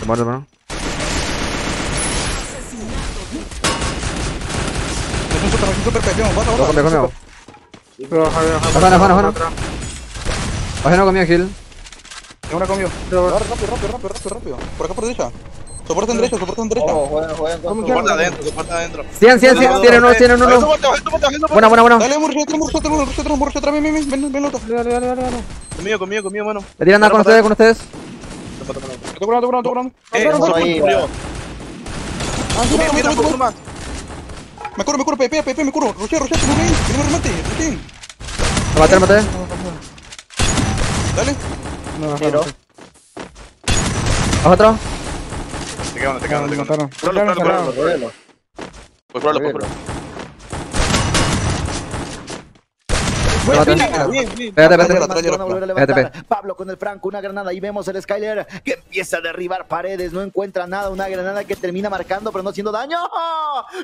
Te muerto, hermano. Es un super, es un super campeón. Bota, bota. Javier, Bajano, bajano, bajano. atrás. Bajano conmigo, Gil. Tengo una conmigo. Rápido, rápido, rápido, rápido, rápido. Por acá por derecha. Soporta derecha, soporta derecha. Oh, juegan, juegan con ¿Cómo tu- que- Soporta adentro, soporta adentro. 100, 100, 100. Tiene uno, tiene uno. Buena, buena, buena. Dale, Murcia, atrás, Murcia, atrás, Murcia, atrás, Murcia, atrás, ven, ven, ven, ven, Lota. Dale, dale, dale, dale. Conmigo, conmigo, conmigo, mano. Le tiran nada con ustedes, con ustedes. Estoy curando, estoy curando, estoy curando. Eh, murió. Me curo, me curo, Pepe, Pepe, me curo. Roche, Roche, bien. No me remate, Roche. Lo maté, lo maté. Dale. No, Tiro. Bajo otro. Te quedan, te Me quedan, te pruébalo, cerrado. Rodelo. Espérate, espérate. Pablo con el Franco, una granada y vemos el Skyler que empieza a derribar paredes, no encuentra nada, una granada que termina marcando pero no haciendo daño.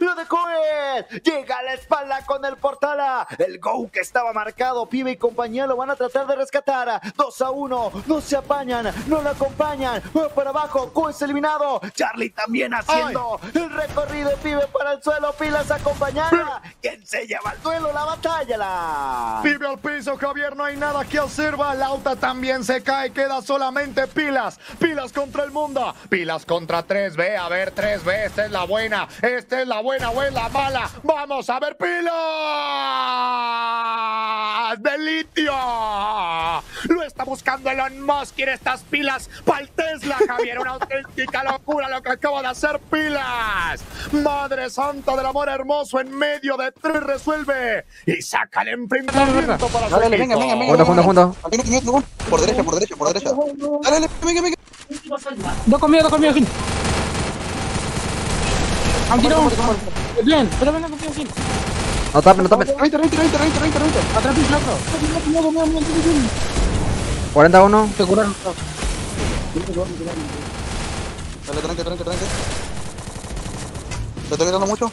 Lo de Coet, llega a la espalda con el portala, el go que estaba marcado, pibe y compañía lo van a tratar de rescatar. 2 a 1, no se apañan, no lo acompañan, va para abajo, Coet es eliminado. Charlie también haciendo el recorrido, pibe para el suelo, pilas acompañada. ¿Quién se lleva el duelo? La batalla, la. Vive al piso, Javier, no hay nada que hacer. Lauta también se cae, queda solamente pilas. Pilas contra el mundo. Pilas contra 3B. A ver, 3B, esta es la buena. Esta es la buena o es la mala. Vamos a ver, pilas de litio. Está buscando Elon Musk. Quiere estas pilas para el Tesla, Javier. Una auténtica locura lo que acaba de hacer pilas. Madre santa del amor hermoso en medio de tres resuelve y saca el enfrentamiento para su Dale, dale, equipo. venga, venga, venga. Por derecha, por derecha, por derecha. Dale, dale, venga, venga. Dos conmigo, dos conmigo, Gil. Bien, pero venga conmigo, Gil. No tapen, no tapen. 20, 20, 20, 20, 20, 20. Atrás. 41. Te curaron. Dale, 30, 30, 30. ¿Te estoy gritando mucho?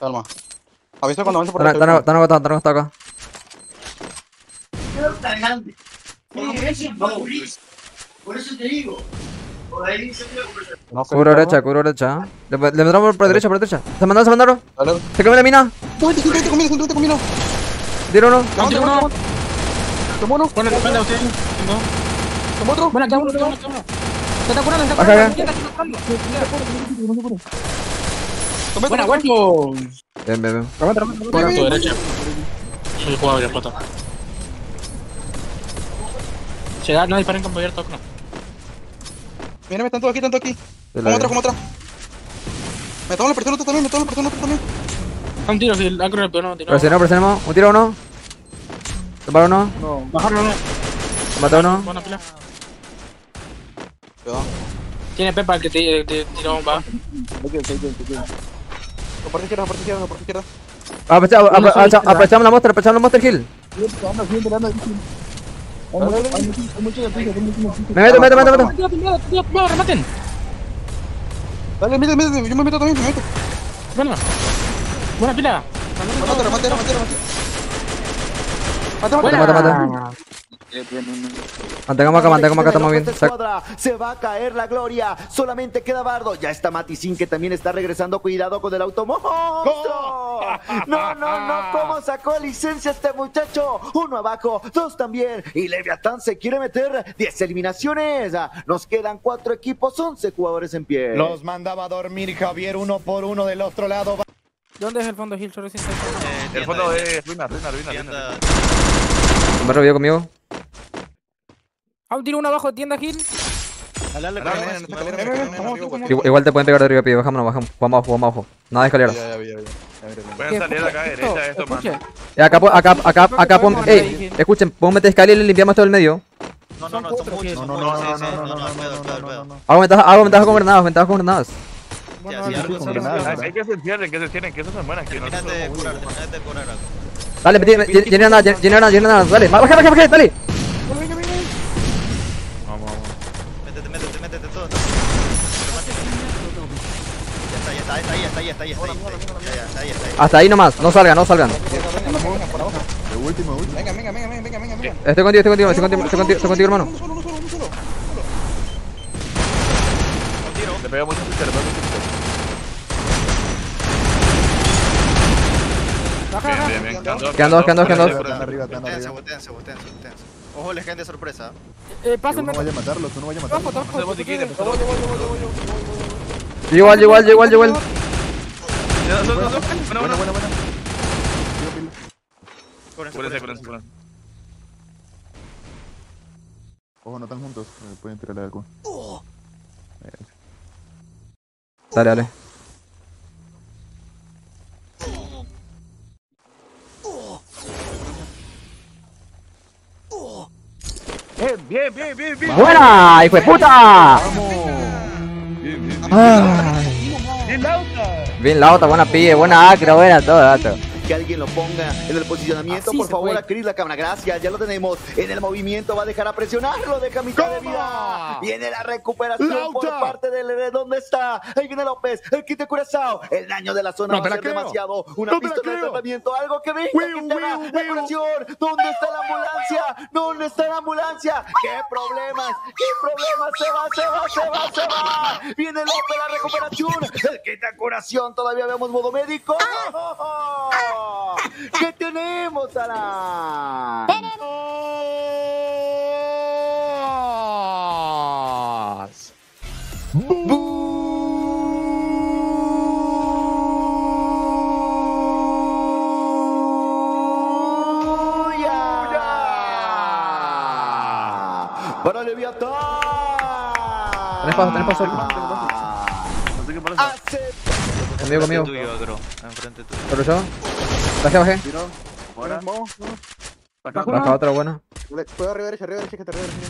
Calma. Avisa cuando avance por Están derecha. están agotados, están agotados acá. No Cubro derecha, cubro derecha. Le, le mandamos por derecha, por derecha. Se mandaron, se mandaron. Se comió la mina. 20, 20, combina, 20, combina. Tiro uno. Uno. uno, Bueno, usted. toma otro. Bueno, está uno, está uno, está uno. Te está curando, está Acá, curando. acá. Buena, otro. guacho. Remata, remata. Por tu derecha. Soy jugador de pata. Llegar, no disparen con abierto, no. Mira, me están todos aquí, están todos aquí. Como atrás, como atrás. Me toman la persona también, me toman la persona también. Un tiro, Gil, acro el no, tiro. Presionamos, presionamos. Un tiro uno. Tomar uno. Bajarlo, no. Mata uno. Buena pila. Cuidado. Tiene Pepa el que te, te tiró bomba. Por parte izquierda, por izquierda, por parte izquierda. Aprovechamos la monster, aprovechamos la monster hill. Me meto, me meto, me meto, me rematen. Dale, métete, métete, yo me meto también, me meto. Buena. Buena pila. Remate, remate, remate, remate. Mate, mate. Mata, mata, mata. Mantengamos acá, mantengamos acá, estamos bien. Se va a caer la gloria. Solamente queda Bardo. Ya está Maticín que también está regresando. Cuidado con el automóvil. No, no, no. ¿Cómo sacó licencia este muchacho? Uno abajo, dos también. Y Leviatán se quiere meter 10 eliminaciones. Ah, Nos quedan cuatro equipos, 11 jugadores en pie. Los mandaba a dormir Javier uno por uno del otro lado. ¿Dónde es el fondo, Gil? Recién El fondo de ruina, ruina, ruina, ruina. Conmigo. Ah, un tiro uno abajo de tienda, Gil. Igual te pueden pegar de arriba, pie. Bajámonos, bajamos. Vamos abajo, vamos abajo. Nada de mira. Pueden salir acá a derecha esto, man. Escuche. Eh, acá, acá, acá, acá, pon, ey, escuchen, podemos meter escalera y le limpiamos todo el medio. No, no, no, son muchos, son No, no, muchos. no, no, sí, no, no, no, no, no, al pedo, al no, pedo, al no, pedo. no, no. Hago ventaja, con granadas, ventaja con granadas. Hay que se cierren, que se cierren, que que no se Terminate de curar, terminate de curar algo. Dale, tiene nada, tiene nada, tiene nada, dale. Baja, baja, baja, dale. Ahí ahí ahí ahí. Hasta ahí nomás, no salgan, no salgan. De último. Venga, venga, venga, venga, venga, venga. Estoy contigo, estoy contigo, estoy contigo, estoy contigo, estoy contigo, hermano. Le pega mucho Twitter, le pega mucho Twitter. Baja, Bien, baja. bien, bien. Quedan dos, Quedan dos, quedan dos. Están arriba, están arriba. Ojo, les caen de sorpresa. Eh, Tú pásenme. no vayas a matarlo, tú no vayas a matarlo. abajo. Hacemos tiquete, Voy, voy, voy, voy, voy, Tiro pila. Cúrense, Cúrense, cúrense, cúrense, cúrense. Ojo, no están juntos. eh, Pueden tirarle algo. Dale, dale. Bien, bien, bien, bien, bien. ¡Buena! ¡Hijo de puta! Bien, bien, bien, Lauta. Bien la otra, buena pibe, buena acra, buena todo, dato. Que alguien lo ponga en el posicionamiento, Así por favor, a Chris la cámara. Gracias, ya lo tenemos en el movimiento. Va a dejar a presionar, lo deja mitad de vida. Viene la recuperación Lauta. por parte del de ¿Dónde está? Ahí viene López, el kit de Curazao. El daño de la zona No va a ser creo. demasiado. Una No pistola de tratamiento, algo que venga, la curación. ¿Dónde está la ambulancia? ¿Dónde está la ambulancia? ¿Qué problemas? ¿Qué problemas? Se va, se va, se va, se va. Viene López, la recuperación. Todavía vemos modo médico. ¿Qué tenemos, Alan? ¡Buya! ¡Para Leviatán! Paso. No sé qué pasa. Hace Conmigo, conmigo. tuyo, Agro. Enfrente tuyo. ¿Pero yo? Bajé, bajé. Tiro. Buena. Vamos, vamos. Baja otra, buena. Le- Puedo arriba derecha, arriba derecha, que te arriba derecha.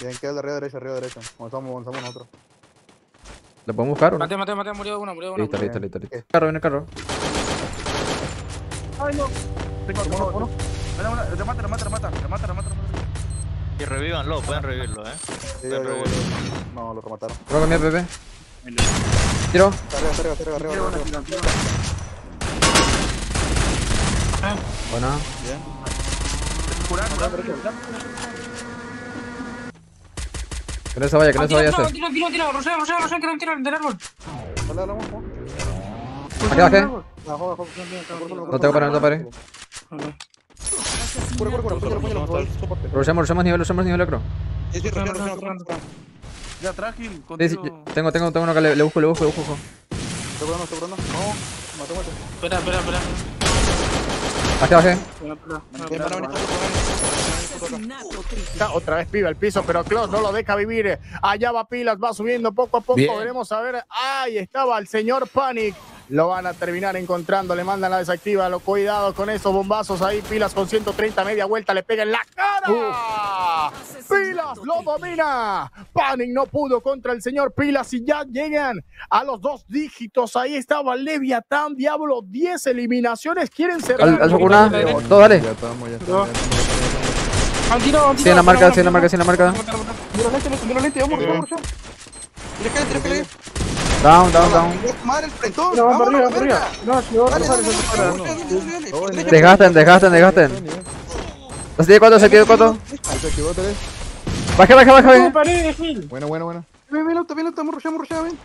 Bien, queda de arriba derecha, arriba derecha. Avanzamos, avanzamos nosotros. ¿Lo podemos buscar o no? Mate, mate, mate, murió uno, murió uno. Listo, listo, listo, listo. Carro, viene el carro. Tengo uno, uno. Mira, una, remata, remata, remata, remata, remata, remata. Y revívanlo, pueden revivirlo, eh. Sí, ya, ya, ya. No, lo remataron. Prueba con mi PP. Tiro. Está arriba, arriba, arriba, arriba, arriba, arriba. Buena. Que no se vaya, que no se vaya a hacer. Tiro, tiro, tiro, Rosé, Rosé, Rosé, que no tira del árbol. Dale, dale, vamos, vamos. Bajé. No tengo para, no tengo para. Cura, cura, nivel, rushamos nivel. Sí, sí. Ya, Trágil, contigo. tengo, tengo, tengo uno que le, le busco, le busco, le busco. busco. Estoy curando, estoy curando. No. Espera, espera, espera. Bajé, bajé. Otra vez piba el piso, pero Klaus no lo deja vivir. Allá va Pilas, va subiendo poco a poco. Bien. Veremos a ver. Ahí estaba el señor Panic. Lo van a terminar encontrando. Le mandan la desactiva. Lo cuidado con esos bombazos ahí. Pilas con 130, media vuelta. Le pega en la cara. Pilas lo domina. Panic no pudo contra el señor Pilas y ya llegan a los dos dígitos. Ahí estaba Leviatán, Diablo. 10 eliminaciones. Quieren cerrar. Al, Sokuna. Todo, dale. Ya estamos, ya estamos. ya estamos. Tiro, tiro. Sí, en la marca, sí, en la marca, sí, en la marca. Mira lente, mira lente, vamos, tira que. Down, down, down. Madre, el frentón. No, Vamos, para arriba, arriba. No, si no, Dale, no, no, no, no. Desgasten, desgasten, desgasten. ¿Se tiene cuatro? ¿Se tiene cuatro? Ahí se activó, tres. Bajé, bajé, bajé. No, pared, Gil. Buena, buena, buena. Ven, ven, auto, ven, auto, vamos, rushamos, rushamos, ven.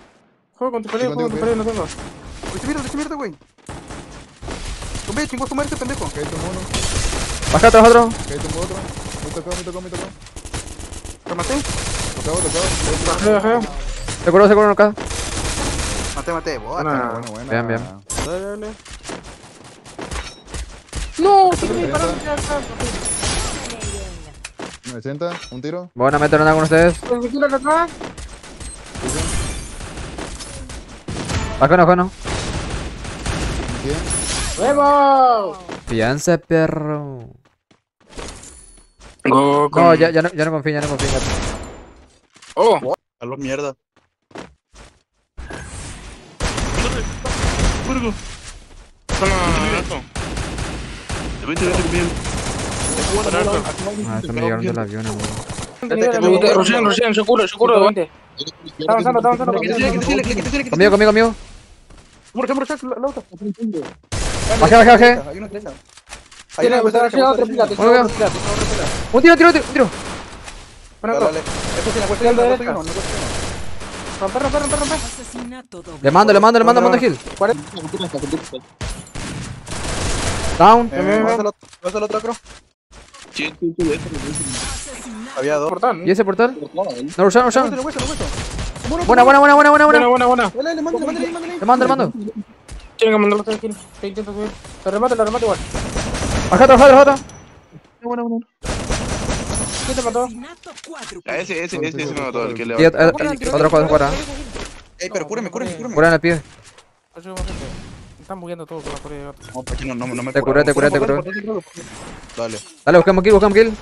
Juego con tu juego con tu pared, no tengo. Recibirte, recibirte, güey. Hombre, chingó tu madre, este pendejo. Ok, tomó uno. Bajé otro, otro. Ok, tomó otro. Me tocó, me tocó, me tocó. Te maté. Tocado, tocado. Se curó, se curó acá. Maté, maté, boa. Buena. Buena, buena. Bien, bien. Dale, dale. No, sí, ya está. 90, un tiro. Bueno, meter una con ustedes. ¿me uno. 100. ¡Huevo! Fianza, perro. Go, No, ya, ya no, ya no confío, ya no confío. ya. Oh, A los mierda. Vente, vente conmigo. Ah, se me llegaron del avión, amigo. Rocían, Rocían, yo curo, yo curo. Está avanzando, está avanzando. Conmigo, conmigo, conmigo. La otra. Bajé, bajé, bajé. Hay una derecha. Hay una otra pila. Un tiro, tiro, tiro, tiro. Bueno, Dale. Esto la cuestión no. Rompe, rompe, rompe, rompe. Le mando, le mando, le mando, le mando heal. Down. Eh, ¿vas al otro- acro? Había dos. Portal. ¿Y ese portal? No, hueso, lo hueso. Buena, buena, buena, buena, buena, Buena, buena. buena, buena. Mándale, mándale. Le mando, le mando. Tienen que mandarlo ustedes, quieren. Que intento subir. Lo remate, lo remate igual. Bajate, bajate, bajate. ¿Quién te mató? Ya, ese, ese, ese, ese me mató, el que le Y ot- Otro cuadro, cuadro. Ey, pero cúreme, cúreme, cúreme. Cura en el pie. Están bugueando todo por la pared. No, aquí no, no, me- no me Te cura. curé, te curé, te Cúrame, curé. cúrame, cúrame. Dale. Dale, buscamos kill, buscamos kill.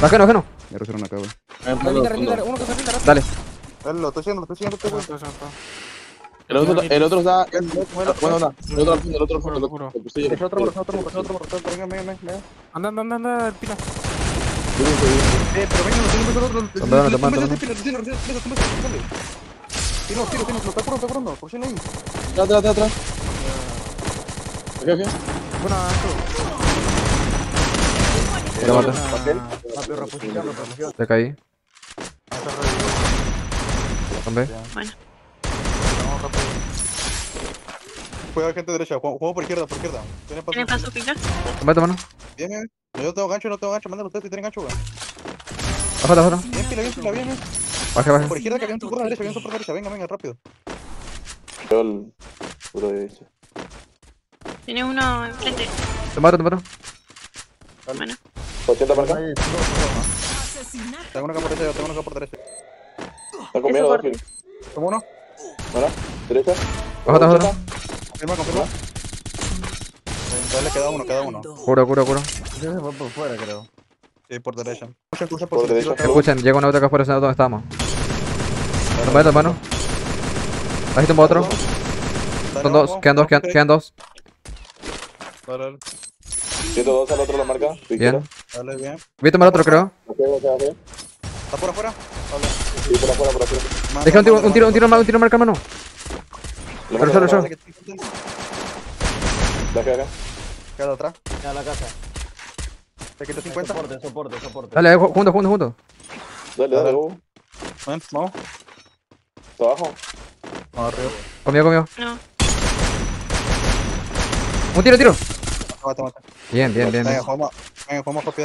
Bajeno, bajeno. Me rozaron acá, güey. Rendita, rendita, uno que se rinda rápido. Dale. Dale, lo estoy siguiendo, lo estoy siguiendo, El otro, el otro está. Bueno, no, el otro, el otro, Juro, el otro. el que estoy- Echa otro echa otro echa otro otro, venga, venga, venga. Anda, anda, anda, anda, pila. Eh, pero venga, no el otro. Tómate. Tiro, tiro, tiro, lo está curando, está curando. Por si no hay. Atrás, atrás, atrás. Ok, ok. Buena. Rápido, reposición, reposición. Te caí. Tombe. Juega gente derecha, juego, juego por izquierda, por izquierda. Tiene paso. ¿Tiene paso pila? Tombe, mano. Bien, bien. Yo tengo gancho, no tengo gancho, mándalo ustedes si tienen gancho, weón. Bajate, bajate. Bien, pila, bien, pila, bien, bien. Baje, baje. Por izquierda que había un por derecha, había un por derecha, venga, venga, rápido. Veo el. puro de ese. Tiene uno enfrente. Te mato, te mato. Bueno. 80 para acá. Tengo uno acá por derecha, tengo uno acá por derecha. Está comiendo, soporte. Ángel. ¿Cómo uno? ¿Verdad? Derecha. Bajate, bajate. Confirma, confirma. Dale, queda uno, queda uno. Curo, curo, curo. Ese se fue por fuera, creo. Sí, por derecha. Escucha, escucha, Por por derecha. Escuchen, llega una otra acá ese lado donde estábamos. Tombe, mano. Bajito un otro. Son dos, quedan dos, quedan, quedan dos. Dale, 102 al otro la marca. Bien. dale, bien. Voy a tomar otro, creo. Ok, ok, ok. ¿Está por afuera? Sí, por afuera, por afuera. Deja un tiro, un tiro, un tiro, un tiro marca mano. Lo solo lo yo. marca. Deja acá. Queda atrás. A la casa. Te quito 50. Soporte, soporte, soporte. Dale, ju- juntos, juntos, juntos. Dale, dale, Hugo. Ven, vamos. Abajo. Vamos arriba. Conmigo, conmigo. No. Un tiro, tiro. Mata, mata. Bien, bien, bien. bien. Venga, jugamos, venga, jugamos.